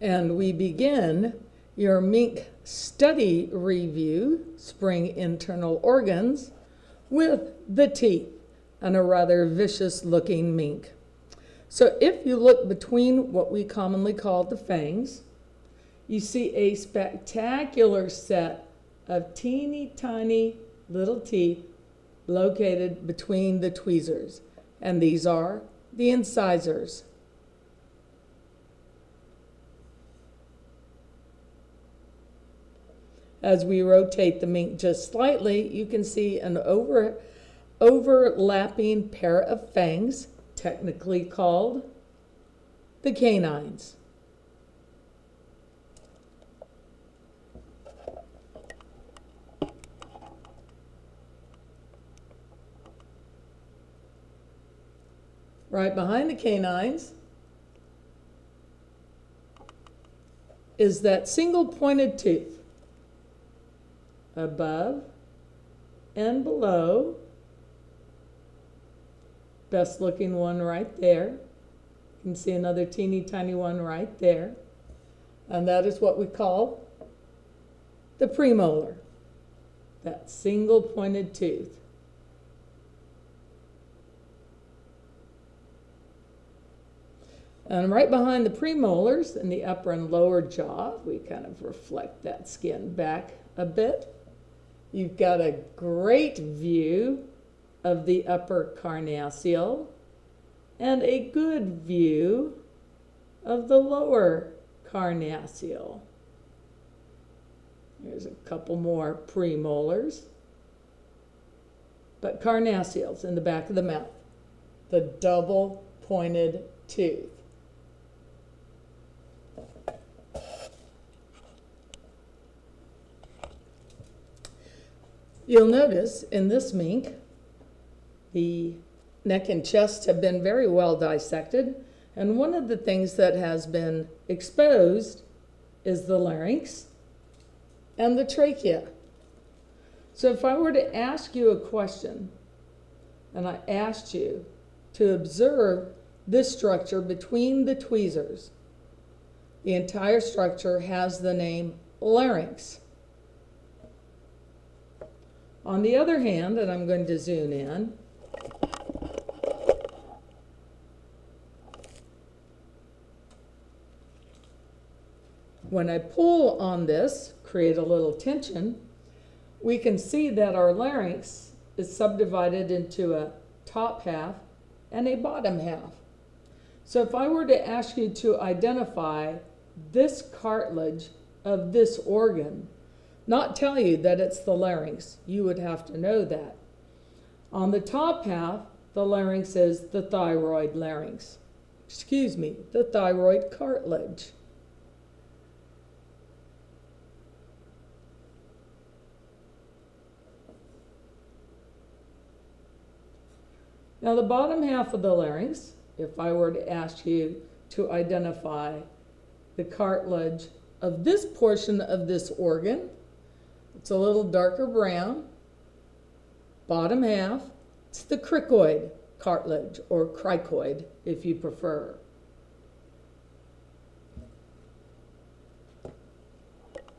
And we begin your mink study review, spring internal organs, with the teeth and a rather vicious looking mink. So if you look between what we commonly call the fangs, you see a spectacular set of teeny tiny little teeth located between the tweezers. And these are the incisors. As we rotate the mink just slightly, you can see an over, overlapping pair of fangs, technically called the canines. Right behind the canines is that single pointed tooth above and below. Best looking one right there. You can see another teeny tiny one right there. And that is what we call the premolar, that single pointed tooth. And right behind the premolars in the upper and lower jaw, we kind of reflect that skin back a bit. You've got a great view of the upper carnassial and a good view of the lower carnassial. There's a couple more premolars. But carnassials in the back of the mouth, the double pointed tooth. You'll notice in this mink, the neck and chest have been very well dissected. And one of the things that has been exposed is the larynx and the trachea. So if I were to ask you a question, and I asked you to observe this structure between the tweezers, the entire structure has the name larynx. On the other hand, and I'm going to zoom in, when I pull on this, create a little tension, we can see that our larynx is subdivided into a top half and a bottom half. So if I were to ask you to identify this cartilage of this organ, not tell you that it's the larynx. You would have to know that. On the top half, the larynx is the thyroid larynx. Excuse me, the thyroid cartilage. Now the bottom half of the larynx, if I were to ask you to identify the cartilage of this portion of this organ, it's a little darker brown. Bottom half, it's the cricoid cartilage or cricoid if you prefer.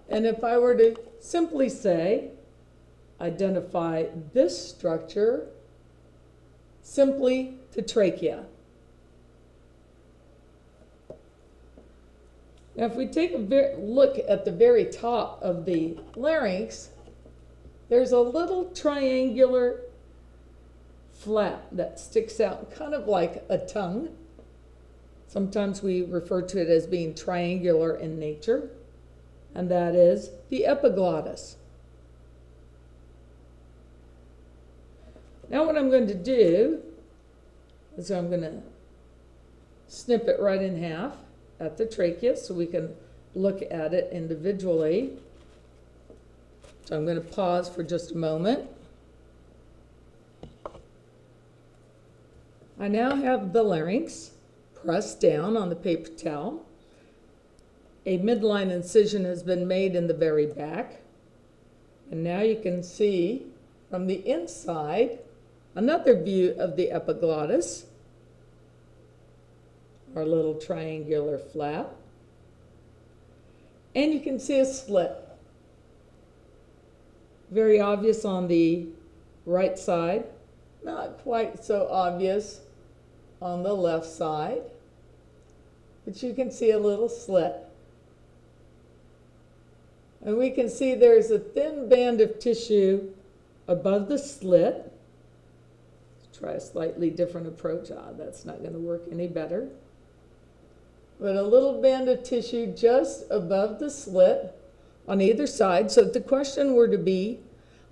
And if I were to simply say, identify this structure simply to trachea. Now, if we take a look at the very top of the larynx, there's a little triangular flap that sticks out, kind of like a tongue. Sometimes we refer to it as being triangular in nature, and that is the epiglottis. Now what I'm going to do is I'm going to snip it right in half at the trachea so we can look at it individually. So I'm going to pause for just a moment. I now have the larynx pressed down on the paper towel. A midline incision has been made in the very back. And now you can see from the inside another view of the epiglottis our little triangular flap. And you can see a slit. Very obvious on the right side, not quite so obvious on the left side, but you can see a little slit. And we can see there's a thin band of tissue above the slit. Let's try a slightly different approach. Ah, that's not going to work any better. But a little band of tissue just above the slit on either side. So if the question were to be,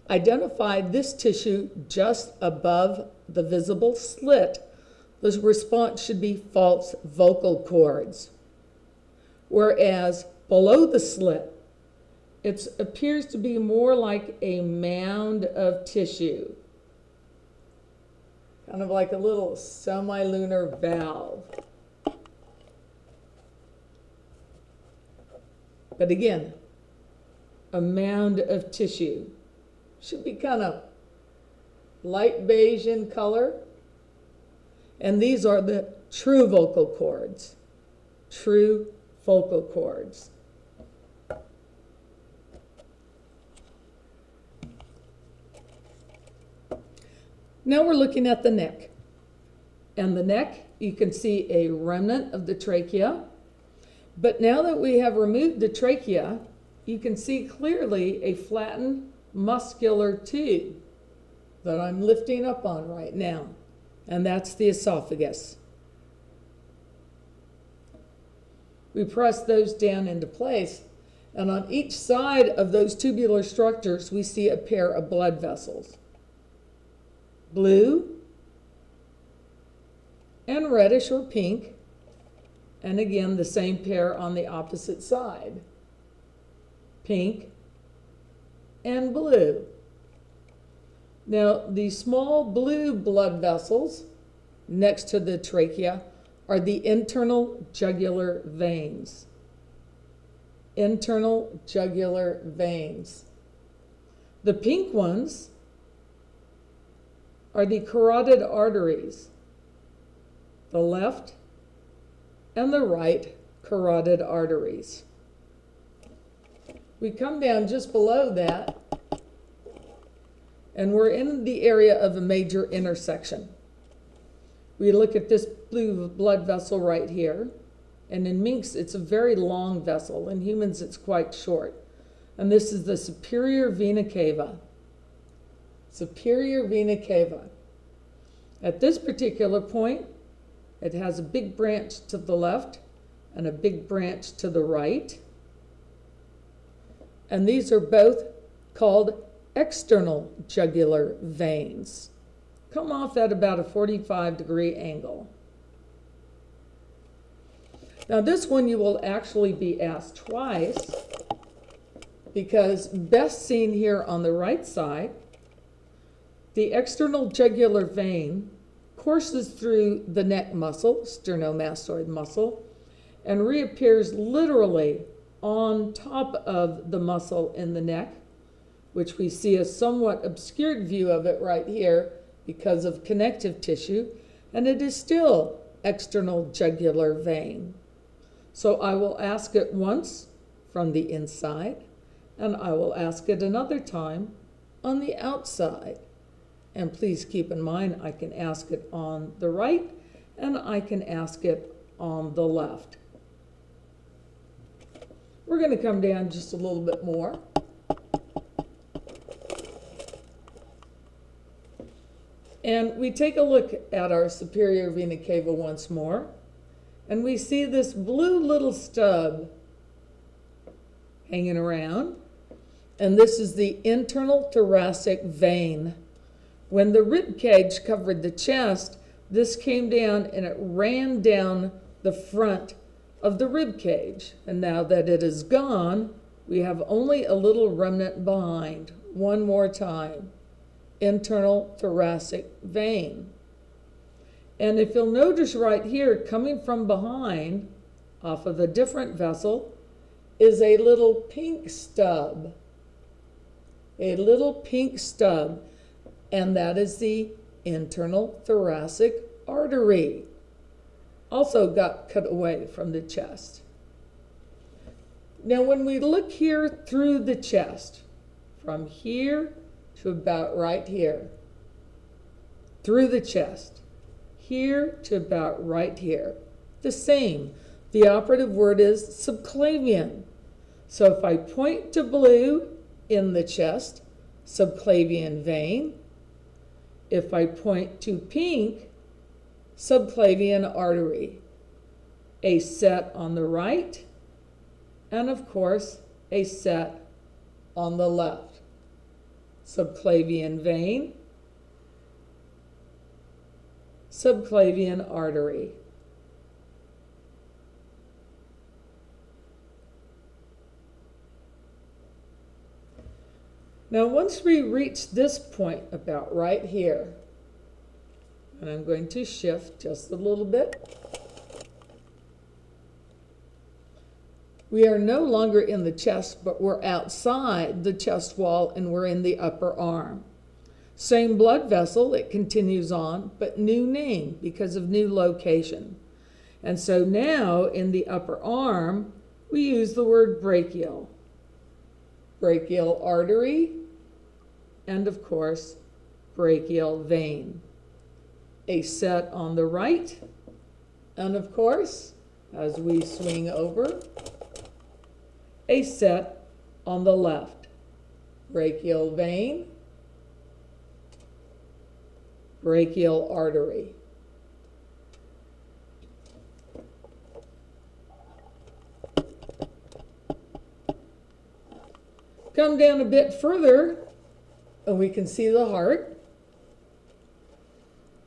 identify this tissue just above the visible slit, the response should be false vocal cords. Whereas below the slit, it appears to be more like a mound of tissue, kind of like a little semilunar valve. But again, a mound of tissue should be kind of light beige in color. And these are the true vocal cords, true vocal cords. Now we're looking at the neck. And the neck, you can see a remnant of the trachea. But now that we have removed the trachea, you can see clearly a flattened muscular tube that I'm lifting up on right now. And that's the esophagus. We press those down into place. And on each side of those tubular structures, we see a pair of blood vessels blue, and reddish or pink. And again, the same pair on the opposite side. Pink and blue. Now, the small blue blood vessels next to the trachea are the internal jugular veins. Internal jugular veins. The pink ones are the carotid arteries, the left and the right carotid arteries. We come down just below that, and we're in the area of a major intersection. We look at this blue blood vessel right here, and in minks it's a very long vessel. In humans it's quite short. And this is the superior vena cava superior vena cava. At this particular point, it has a big branch to the left and a big branch to the right. And these are both called external jugular veins. Come off at about a 45 degree angle. Now this one you will actually be asked twice because best seen here on the right side the external jugular vein courses through the neck muscle, sternomastoid muscle, and reappears literally on top of the muscle in the neck, which we see a somewhat obscured view of it right here because of connective tissue, and it is still external jugular vein. So I will ask it once from the inside, and I will ask it another time on the outside. And please keep in mind, I can ask it on the right and I can ask it on the left. We're going to come down just a little bit more. And we take a look at our superior vena cava once more. And we see this blue little stub hanging around. And this is the internal thoracic vein. When the rib cage covered the chest, this came down and it ran down the front of the rib cage. And now that it is gone, we have only a little remnant behind. One more time. Internal thoracic vein. And if you'll notice right here, coming from behind, off of a different vessel, is a little pink stub. A little pink stub and that is the internal thoracic artery. Also got cut away from the chest. Now, when we look here through the chest, from here to about right here, through the chest, here to about right here, the same. The operative word is subclavian. So if I point to blue in the chest, subclavian vein. If I point to pink, subclavian artery. A set on the right, and of course, a set on the left. Subclavian vein, subclavian artery. Now, once we reach this point about right here, and I'm going to shift just a little bit, we are no longer in the chest, but we're outside the chest wall and we're in the upper arm. Same blood vessel, it continues on, but new name because of new location. And so now in the upper arm, we use the word brachial. Brachial artery, and of course, brachial vein. A set on the right, and of course, as we swing over, a set on the left. Brachial vein, brachial artery. Come down a bit further, and we can see the heart.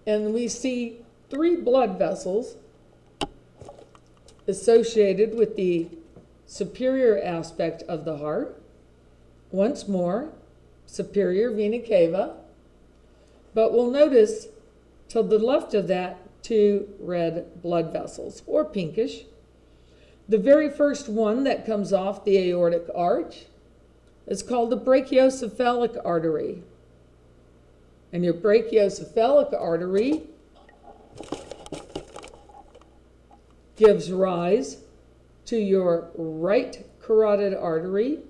And we see three blood vessels associated with the superior aspect of the heart. Once more, superior vena cava. But we'll notice to the left of that, two red blood vessels, or pinkish. The very first one that comes off the aortic arch it's called the brachiocephalic artery. And your brachiocephalic artery gives rise to your right carotid artery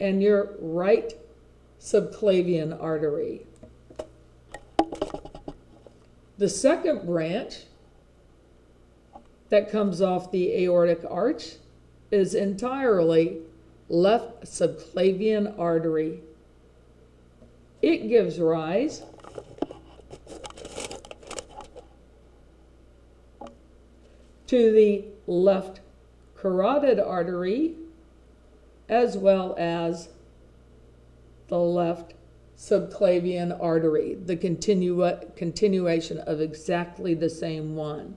and your right subclavian artery. The second branch that comes off the aortic arch is entirely left subclavian artery. It gives rise to the left carotid artery as well as the left subclavian artery, the continua continuation of exactly the same one.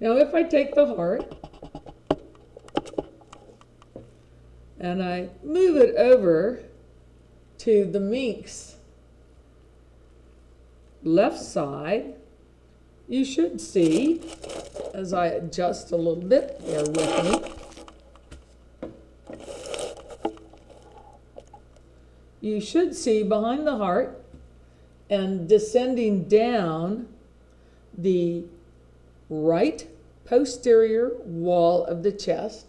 Now if I take the heart and I move it over to the mink's left side, you should see, as I adjust a little bit, bear with me, you should see behind the heart and descending down the right posterior wall of the chest,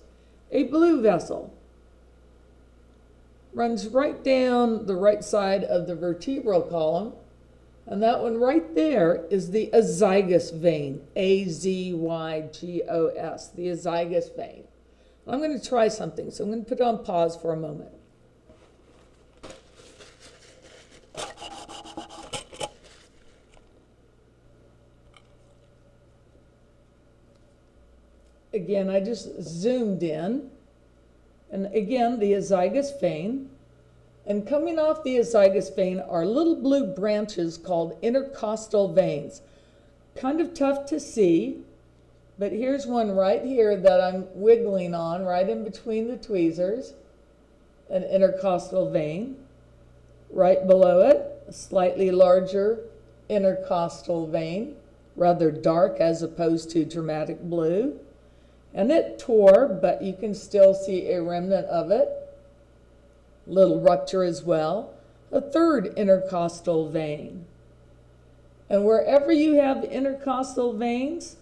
a blue vessel. Runs right down the right side of the vertebral column, and that one right there is the azygos vein, A Z Y G O S, the azygos vein. I'm going to try something, so I'm going to put on pause for a moment. Again, I just zoomed in. And again, the azygos vein. And coming off the azygos vein are little blue branches called intercostal veins. Kind of tough to see, but here's one right here that I'm wiggling on, right in between the tweezers, an intercostal vein. Right below it, a slightly larger intercostal vein, rather dark as opposed to dramatic blue. And it tore, but you can still see a remnant of it. Little rupture as well. A third intercostal vein. And wherever you have intercostal veins,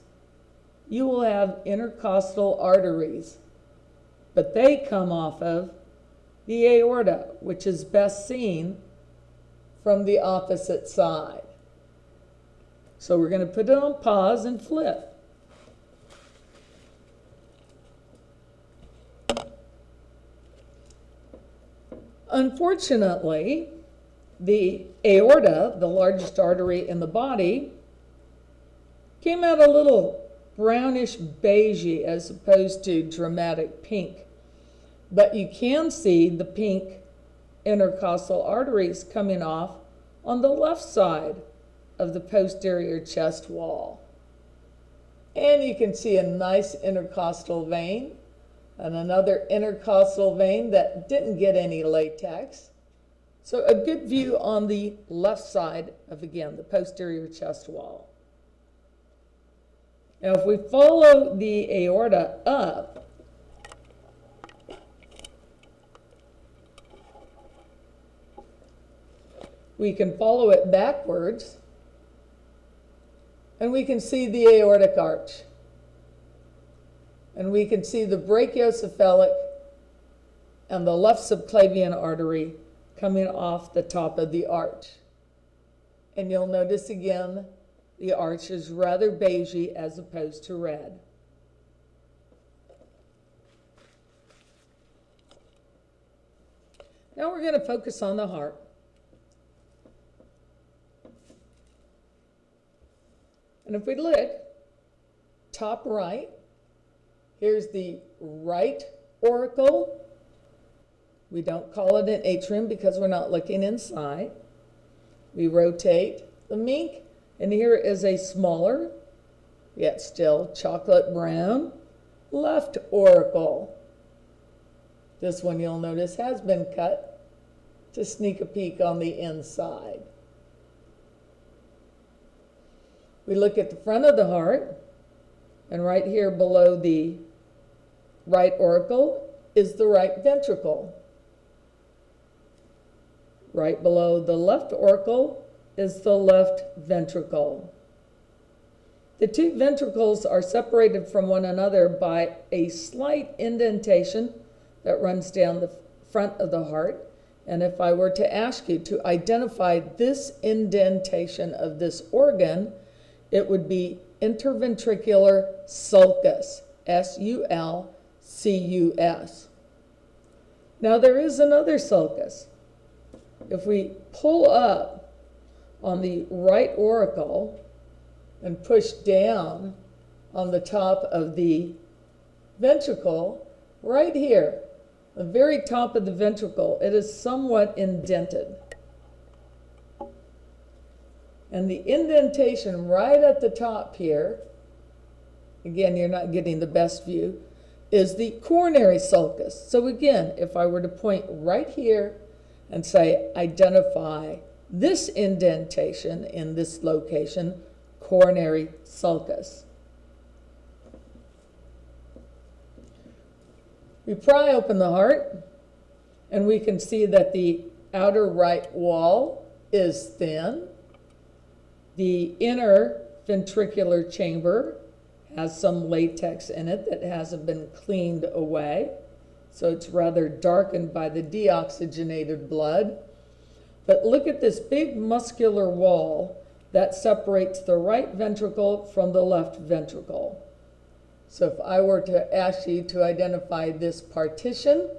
you will have intercostal arteries, but they come off of the aorta, which is best seen from the opposite side. So we're going to put it on pause and flip. Unfortunately, the aorta, the largest artery in the body, came out a little brownish beigey as opposed to dramatic pink. But you can see the pink intercostal arteries coming off on the left side of the posterior chest wall. And you can see a nice intercostal vein and another intercostal vein that didn't get any latex. So a good view on the left side of, again, the posterior chest wall. Now if we follow the aorta up, we can follow it backwards and we can see the aortic arch. And we can see the brachiocephalic and the left subclavian artery coming off the top of the arch. And you'll notice again, the arch is rather beigey as opposed to red. Now we're going to focus on the heart. And if we look, top right, here's the right auricle. We don't call it an atrium because we're not looking inside. We rotate the mink, and here is a smaller, yet still chocolate brown, left auricle. This one you'll notice has been cut to sneak a peek on the inside. We look at the front of the heart, and right here below the right auricle is the right ventricle. Right below the left auricle is the left ventricle. The two ventricles are separated from one another by a slight indentation that runs down the front of the heart. And if I were to ask you to identify this indentation of this organ, it would be interventricular sulcus, S U L C U S. Now, there is another sulcus. If we pull up on the right auricle and push down on the top of the ventricle, right here, the very top of the ventricle, it is somewhat indented. And the indentation right at the top here, again, you're not getting the best view, is the coronary sulcus. So again, if I were to point right here and say, identify this indentation in this location, coronary sulcus. We pry open the heart, and we can see that the outer right wall is thin, the inner ventricular chamber has some latex in it that hasn't been cleaned away. So it's rather darkened by the deoxygenated blood. But look at this big muscular wall that separates the right ventricle from the left ventricle. So if I were to ask you to identify this partition,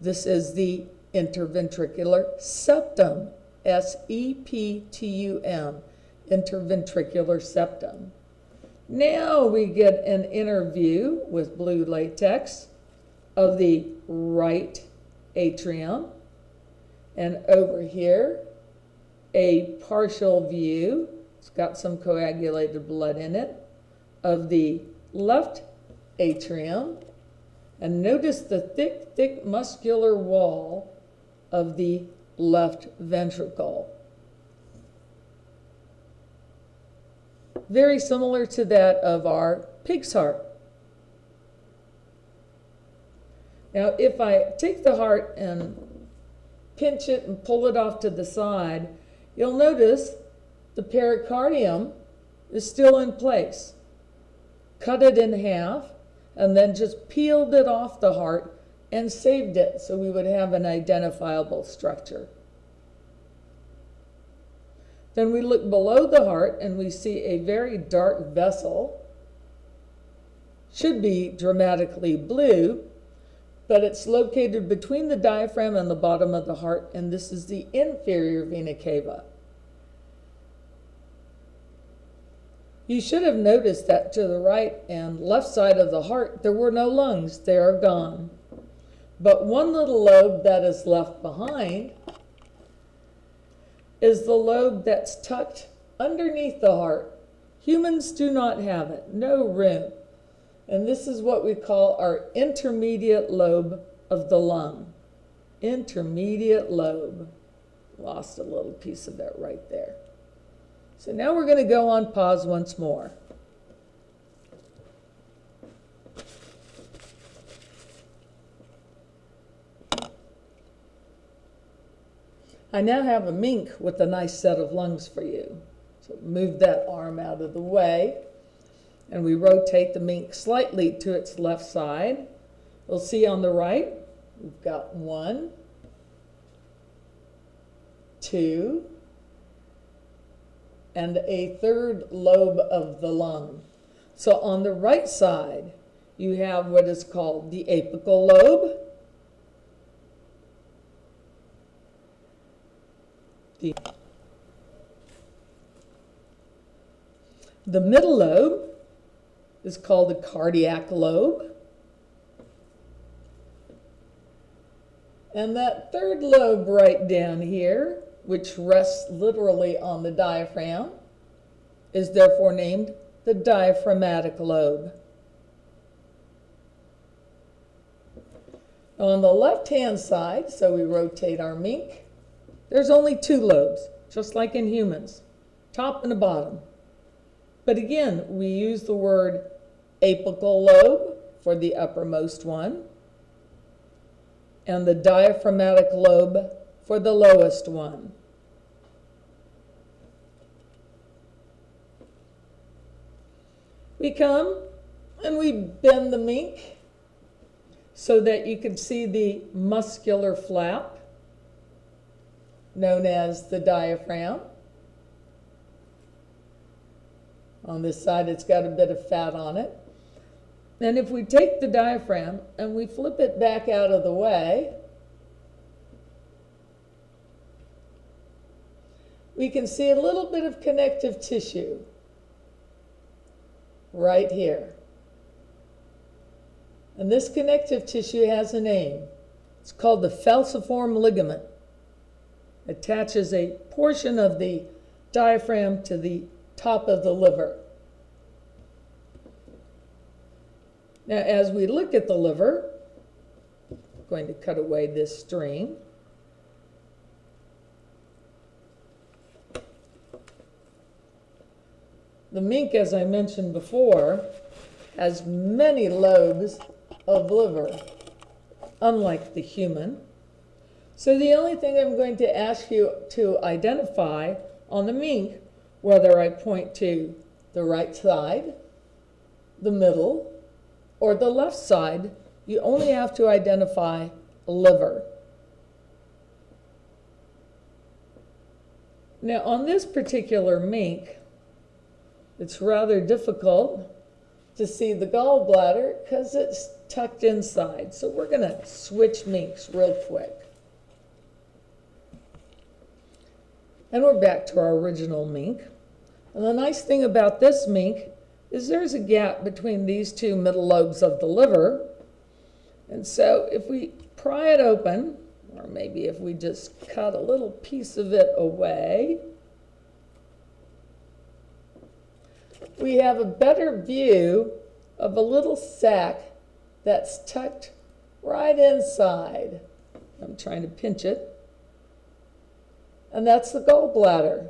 this is the interventricular septum, S E P T U M interventricular septum. Now we get an inner view with blue latex of the right atrium. And over here, a partial view, it's got some coagulated blood in it, of the left atrium. And notice the thick, thick muscular wall of the left ventricle. Very similar to that of our pig's heart. Now, if I take the heart and pinch it and pull it off to the side, you'll notice the pericardium is still in place. cut it in half, and then just peeled it off the heart and saved it so we would have an identifiable structure. Then we look below the heart and we see a very dark vessel. Should be dramatically blue, but it's located between the diaphragm and the bottom of the heart, and this is the inferior vena cava. You should have noticed that to the right and left side of the heart, there were no lungs. They are gone. But one little lobe that is left behind is the lobe that's tucked underneath the heart. Humans do not have it, no room. And this is what we call our intermediate lobe of the lung. Intermediate lobe. Lost a little piece of that right there. So now we're going to go on pause once more. I now have a mink with a nice set of lungs for you. So move that arm out of the way and we rotate the mink slightly to its left side. We'll see on the right, we've got one, two, and a third lobe of the lung. So on the right side, you have what is called the apical lobe. The, the middle lobe is called the cardiac lobe. And that third lobe right down here which rests literally on the diaphragm, is therefore named the diaphragmatic lobe. On the left-hand side, so we rotate our mink, there's only two lobes, just like in humans, top and a bottom. But again, we use the word apical lobe for the uppermost one, and the diaphragmatic lobe for the lowest one. We come and we bend the mink so that you can see the muscular flap known as the diaphragm. On this side, it's got a bit of fat on it. And if we take the diaphragm and we flip it back out of the way, we can see a little bit of connective tissue right here. And this connective tissue has a name. It's called the falciform ligament. Attaches a portion of the diaphragm to the top of the liver. Now, as we look at the liver, I'm going to cut away this string. The mink, as I mentioned before, has many lobes of liver, unlike the human. So the only thing I'm going to ask you to identify on the mink, whether I point to the right side, the middle, or the left side, you only have to identify liver. Now on this particular mink, it's rather difficult to see the gallbladder because it's tucked inside. So we're going to switch minks real quick. And we're back to our original mink. And the nice thing about this mink is there's a gap between these two middle lobes of the liver. And so if we pry it open, or maybe if we just cut a little piece of it away, we have a better view of a little sac that's tucked right inside. I'm trying to pinch it. And that's the gallbladder.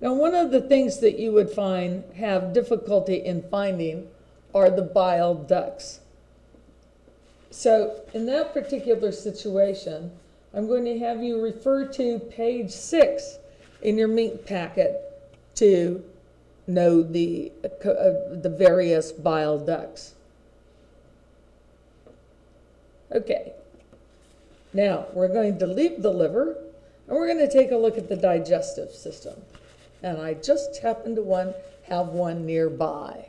Now, one of the things that you would find have difficulty in finding are the bile ducts. So, in that particular situation, I'm going to have you refer to page six in your mink packet to know the, uh, the various bile ducts. Okay, now we're going to leave the liver and we're going to take a look at the digestive system. And I just happen to one, have one nearby.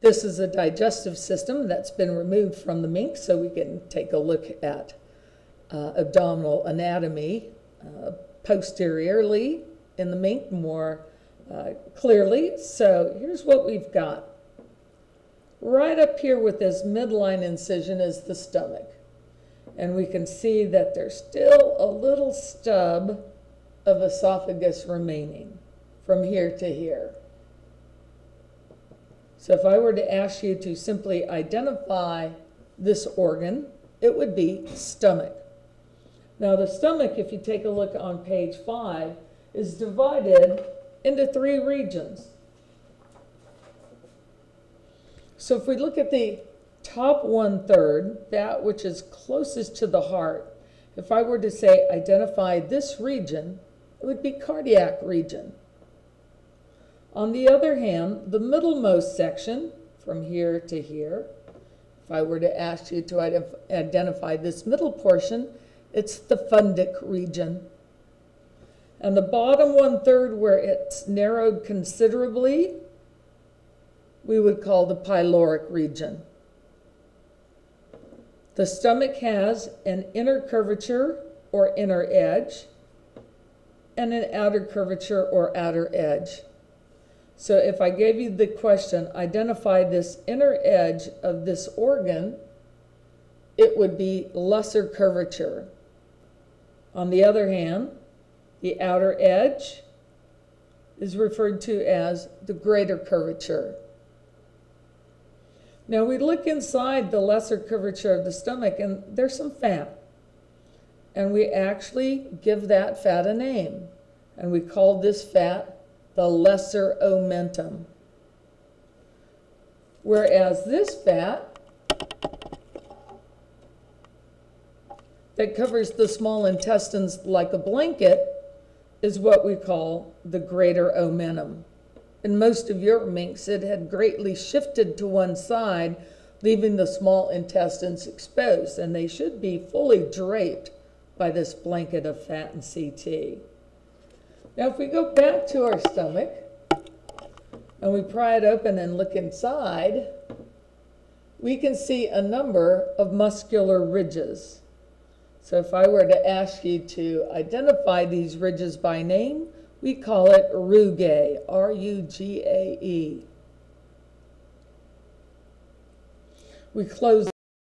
This is a digestive system that's been removed from the mink so we can take a look at uh, abdominal anatomy uh, posteriorly in the mink more uh, clearly. So here's what we've got. Right up here with this midline incision is the stomach. And we can see that there's still a little stub of esophagus remaining from here to here. So if I were to ask you to simply identify this organ, it would be stomach. Now the stomach, if you take a look on page five, is divided into three regions. So if we look at the top one third, that which is closest to the heart, if I were to say identify this region, it would be cardiac region. On the other hand, the middlemost section, from here to here, if I were to ask you to identify this middle portion, it's the fundic region. And the bottom one third, where it's narrowed considerably, we would call the pyloric region. The stomach has an inner curvature or inner edge and an outer curvature or outer edge. So if I gave you the question, identify this inner edge of this organ, it would be lesser curvature. On the other hand, the outer edge is referred to as the greater curvature. Now we look inside the lesser curvature of the stomach and there's some fat. And we actually give that fat a name. And we call this fat the lesser omentum. Whereas this fat that covers the small intestines like a blanket is what we call the greater omentum. In most of your minks, it had greatly shifted to one side, leaving the small intestines exposed, and they should be fully draped by this blanket of fat and CT. Now, if we go back to our stomach and we pry it open and look inside, we can see a number of muscular ridges. So if I were to ask you to identify these ridges by name, we call it rugae, R-U-G-A-E. We close